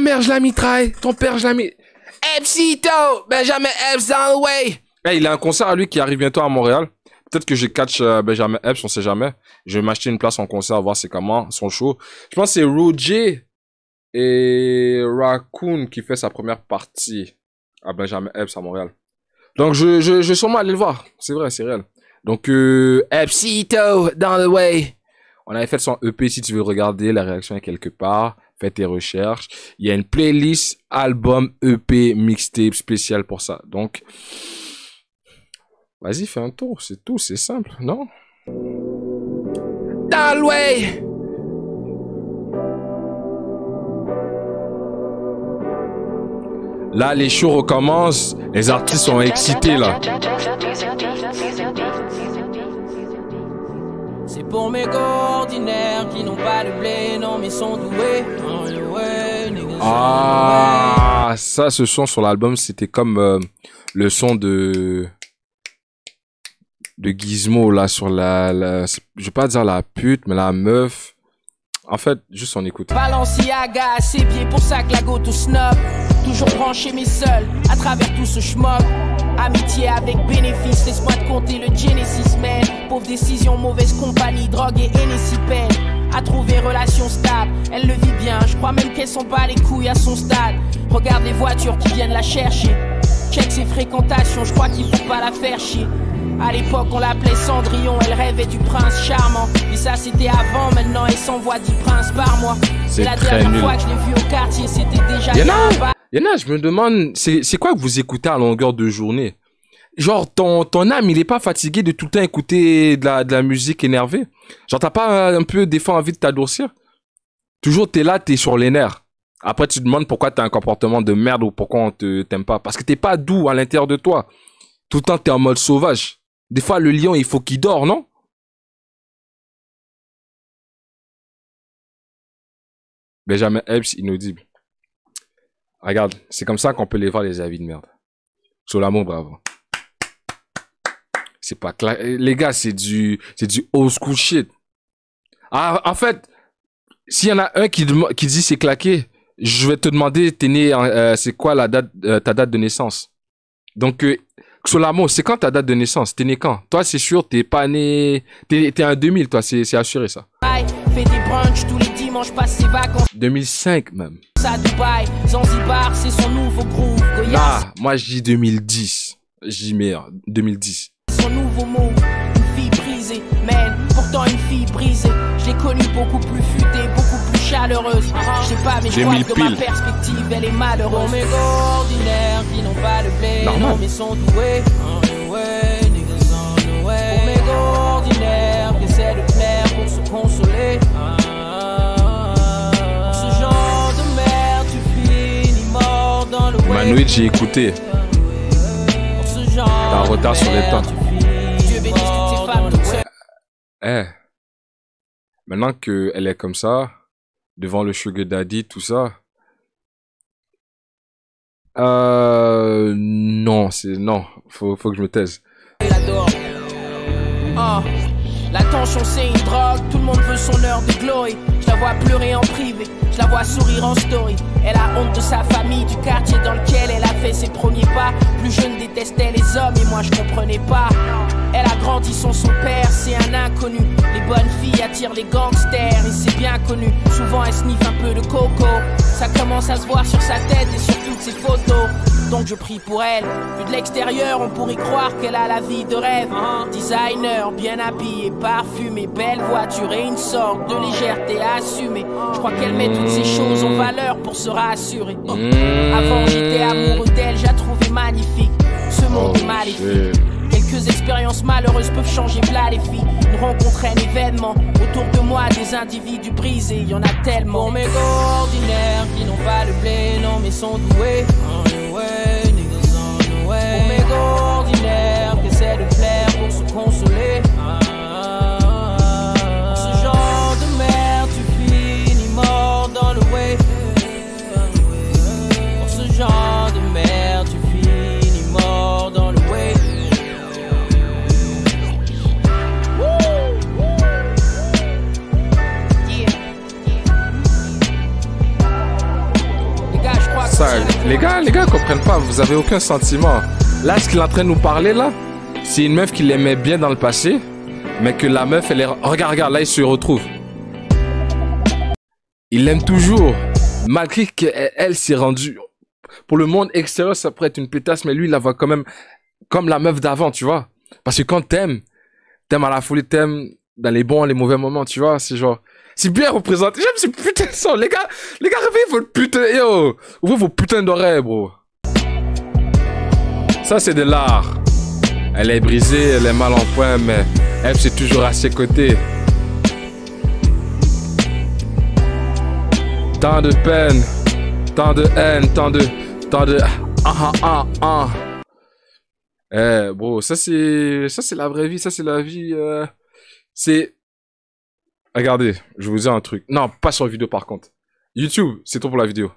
Mère, je la mitraille. Ton père, je la mis. Epsito! Benjamin Epps down the way! Il a un concert à lui qui arrive bientôt à Montréal. Peut-être que je catch euh, Benjamin Epps, on sait jamais. Je vais m'acheter une place en concert, voir c'est comment, son show. Je pense que c'est Roger et Raccoon qui fait sa première partie à Benjamin Epps à Montréal. Donc, je, je, je vais sûrement le voir. C'est vrai, c'est réel. Donc, euh, Epsito, down the way. On avait fait son EP, si tu veux regarder, la réaction est quelque part. Fais tes recherches. Il y a une playlist, album, EP, mixtape spécial pour ça. Donc, vas-y, fais un tour. C'est tout, c'est simple, non? Down the way. Là, les shows recommencent. Les artistes sont excités, là. Pour mes ordinaires qui n'ont pas de blé, non, mais sont doués. Ah, ça, ce son sur l'album, c'était comme euh, le son de de Gizmo là sur la, la je vais pas dire la pute, mais la meuf. En fait, juste on écoute. Balenciaga à ses pieds, pour ça que la go tout snob. Toujours branché mais seul, à travers tout ce schmock. Amitié avec bénéfice, laisse-moi te compter le Genesis man. Pauvre décision, mauvaise compagnie, drogue et peine. À trouver relation stable, elle le vit bien. Je crois même qu'elle s'en bat les couilles à son stade. Regarde les voitures qui viennent la chercher. Check ses fréquentations, je crois qu'il faut pas la faire chier. À l'époque, on l'appelait Cendrillon, elle rêvait du prince charmant. Et ça, c'était avant, maintenant, elle s'envoie 10 princes par mois. C'est la dernière nul. fois que je l'ai vu au quartier, c'était déjà il je me demande, c'est, quoi que vous écoutez à longueur de journée? Genre, ton, âme, il est pas fatigué de tout le temps écouter de la, musique énervée? Genre, t'as pas euh, un peu des fois envie de t'adoucir? Toujours, t'es là, t'es sur les nerfs. Après, tu te demandes pourquoi t'as un comportement de merde ou pourquoi on t'aime pas. Parce que t'es pas doux à l'intérieur de toi. Tout le temps, t'es en mode sauvage. Des fois, le lion, il faut qu'il dort, non? Benjamin Epps, inaudible. Regarde, c'est comme ça qu'on peut les voir les avis de merde. Solamo, bravo. C'est pas clair. Les gars, c'est du, c'est du old school shit. Ah, en fait, s'il y en a un qui, qui dit c'est claqué, je vais te demander, t'es né, euh, c'est quoi la date, euh, ta date de naissance? Donc, euh, Solamo, c'est quand ta date de naissance? T'es né quand? Toi, c'est sûr, t'es pas né, t'es, t'es un 2000, toi, c'est, c'est assuré, ça. Fait des brunchs tous les dimanches, passe ses vacances 2005, même. à Dubaï. Zanzibar, c'est son nouveau groove. Goya, Là, moi, je dis 2010. Je dis meilleur, 2010. son nouveau move. Une fille brisée, man, pourtant une fille brisée. Je l'ai connue beaucoup plus futée, beaucoup plus chaleureuse. Je sais pas, mais je 2000 crois que ma perspective, elle est malheureuse. Gars ordinaires qui n'ont pas de blé, non, mais sont doués. On the j'ai écouté. Un de retard sur les temps. Eh. Maintenant qu'elle est comme ça, devant le sugar daddy, tout ça. Euh, non, c'est, non. Faut, faut que je me taise. l'adore. La tension c'est une drogue, tout le monde veut son heure de glory. Je la vois pleurer en privé, je la vois sourire en story. Elle a honte de sa famille, du quartier dans lequel elle a fait ses premiers pas. Plus jeune détestait les hommes et moi je comprenais pas. Elle a grandi sans son père, c'est un inconnu. Les bonnes filles attirent les gangsters et c'est bien connu. Souvent elle sniffe un peu de coco. Ça commence à se voir sur sa tête et sur toutes ses photos. Donc je prie pour elle. Vu de l'extérieur, on pourrait croire qu'elle a la vie de rêve. Designer, bien habillé, parfumé, belle voiture et une sorte de légèreté à assumer. Je crois qu'elle met toutes ces choses en valeur pour se rassurer. Avant j'étais amoureux d'elle, je la trouvais magnifique. Ce monde est maléfique. Quelques expériences malheureuses peuvent changer plat les filles. Une rencontre, un événement. Autour de moi, des individus brisés, y en a tellement. Pour mes ordinaires qui n'ont pas de blé, non, mais sont doués. Les gars, les gars comprennent pas. Vous avez aucun sentiment. Là, ce qu'il est en train de nous parler, là, c'est une meuf qu'il aimait bien dans le passé, mais que la meuf, elle est... Regarde, regarde, là, il se retrouve. Il l'aime toujours, malgré qu'elle s'est rendue... Pour le monde extérieur, ça pourrait être une pétasse, mais lui, il la voit quand même comme la meuf d'avant, tu vois. Parce que quand t'aimes, t'aimes à la folie, t'aimes dans les bons et les mauvais moments, tu vois. C'est genre... C'est bien représenté. J'aime ce putain de son. Les gars, les gars, réveillez votre putain... Yo, ouvrez vos putains d'oreilles, bro. Ça, c'est de l'art. Elle est brisée, elle est mal en point, mais elle, c'est toujours à ses côtés. Tant de peine, tant de haine, tant de... Tant de... Ah, ah, ah, ah. Eh, bro, ça c'est... Ça c'est la vraie vie, ça c'est la vie... Euh... C'est... Regardez, je vous dis un truc. Non, pas sur vidéo par contre. YouTube, c'est tout pour la vidéo.